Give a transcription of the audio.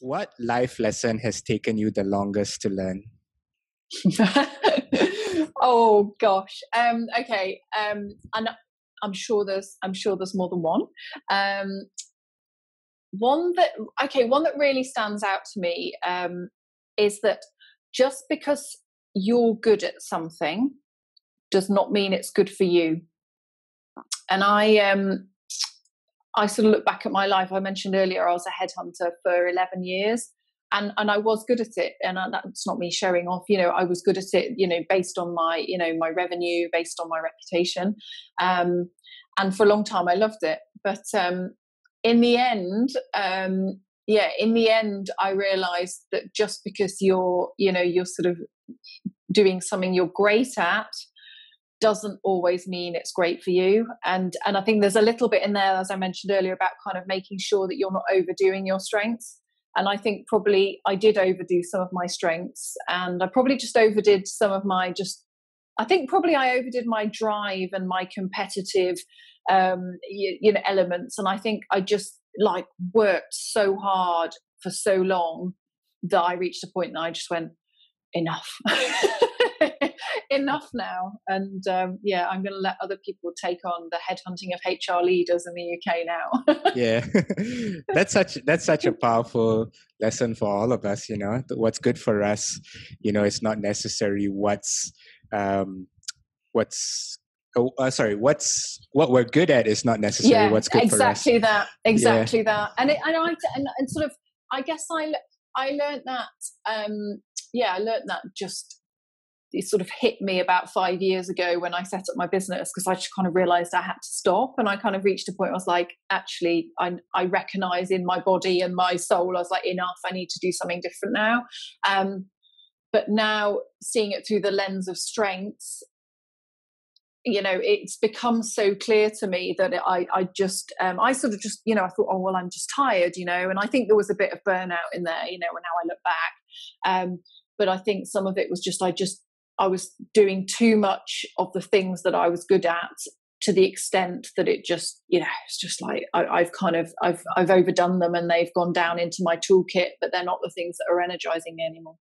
what life lesson has taken you the longest to learn? oh gosh. Um, okay. Um, and I'm sure there's I'm sure there's more than one. Um, one that okay, one that really stands out to me um, is that just because you're good at something does not mean it's good for you. And I um I sort of look back at my life. I mentioned earlier I was a headhunter for 11 years and and I was good at it. And that's not me showing off you know I was good at it you know based on my you know my revenue based on my reputation. Um and for a long time I loved it. But um in the end um yeah in the end I realized that just because you're you know you're sort of doing something you're great at doesn't always mean it's great for you. And and i think there's a little bit in there as i mentioned earlier about kind of making sure that you're not overdoing your strengths. And i think probably i did overdo some of my strengths and i probably just overdid some of my just i think probably i overdid my drive and my competitive um you, you know elements. And i think i just like worked so hard for so long that i reached a point that i just went enough enough now. And um, yeah, I'm going to let other people take on the headhunting of HR leaders in the UK now. yeah, that's such that's such a powerful lesson for all of us. You know, what's good for us, you know, it's not necessary what's um, what's oh, uh, sorry, what's what we're good at is not necessarily yeah, what's good exactly for us. that, exactly yeah. that, and it, and I and, and sort of I guess I I learned that um, yeah I learned that just it sort of hit me about five years ago when I set up my business because I just kind of realized I had to stop and I kind of reached a point I was like, actually, I, I recognize in my body and my soul, I was like, enough, I need to do something different now. Um, but now seeing it through the lens of strengths, you know, it's become so clear to me that it, I, I just, um, I sort of just, you know, I thought, oh, well, I'm just tired, you know, and I think there was a bit of burnout in there, you know, when now I look back. Um, but I think some of it was just, I just I was doing too much of the things that I was good at to the extent that it just, you know, it's just like I, have kind of I've I've overdone them and they've gone down into my toolkit, but they're not the things that are energizing me anymore.